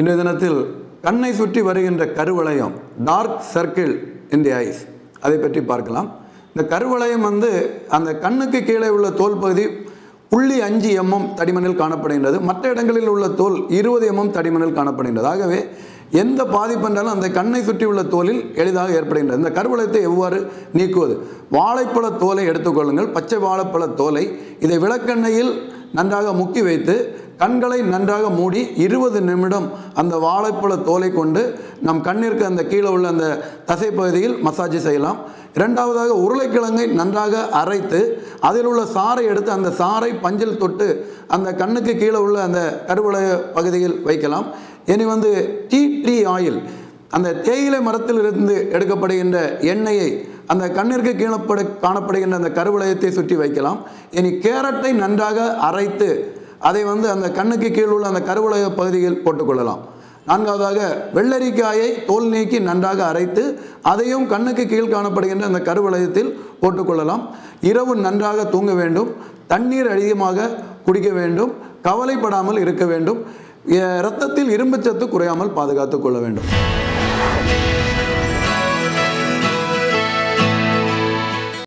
இன்றைய தினத்தில் கண்ணை சுற்றி வருகின்ற கருவளையம் dark circle in the eyes அதை பற்றி பார்க்கலாம். இந்த கருவளையம் வந்து அந்த கண்ணுக்கு கீழே உள்ள தோல் பகுதி புள்ளி அஞ்சு எம்எம் தடிமனில் காணப்படுகின்றது. மற்ற இடங்களில் உள்ள தோல் இருபது எம்எம் தடிமனில் காணப்படுகின்றது. ஆகவே எந்த பாதிப்பு என்றாலும் அந்த கண்ணை சுற்றி உள்ள தோலில் எளிதாக ஏற்படுகின்றது. இந்த கருவளையத்தை எவ்வாறு நீக்குவது? வாழைப்பழ தோலை எடுத்துக்கொள்ளுங்கள். பச்சை வாழைப்பழ தோலை இதை விளக்கெண்ணெயில் நன்றாக முக்கி வைத்து கண்களை நன்றாக மூடி இருபது நிமிடம் அந்த வாழைப்பழ தோலை கொண்டு நம் கண்ணிற்கு அந்த கீழே உள்ள அந்த தசை பகுதியில் மசாஜ் செய்யலாம். இரண்டாவதாக உருளைக்கிழங்கை நன்றாக அரைத்து அதில் உள்ள சாறை எடுத்து அந்த சாறை பஞ்சில் தொட்டு அந்த கண்ணுக்கு கீழே உள்ள அந்த கருவளைய பகுதியில் வைக்கலாம். இனி வந்து டீ ட்ரீ ஆயில் அந்த தேயிலை மரத்தில் இருந்து எடுக்கப்படுகின்ற எண்ணெயை அந்த கண்ணிற்கு கீழப்படு காணப்படுகின்ற அந்த கருவளையத்தை சுற்றி வைக்கலாம். இனி கேரட்டை நன்றாக அரைத்து அதை வந்து அந்த கண்ணுக்கு கீழ் உள்ள அந்த கருவளைய பகுதியில் போட்டுக்கொள்ளலாம். நான்காவதாக வெள்ளரிக்காயை தோல் நீக்கி நன்றாக அரைத்து அதையும் கண்ணுக்கு கீழ் காணப்படுகின்ற அந்த கருவளையத்தில் போட்டுக்கொள்ளலாம். இரவு நன்றாக தூங்க வேண்டும். தண்ணீர் அதிகமாக குடிக்க வேண்டும். கவலைப்படாமல் இருக்க வேண்டும். இரத்தத்தில் இரும்புச்சத்து குறையாமல் பாதுகாத்துக் கொள்ள வேண்டும்.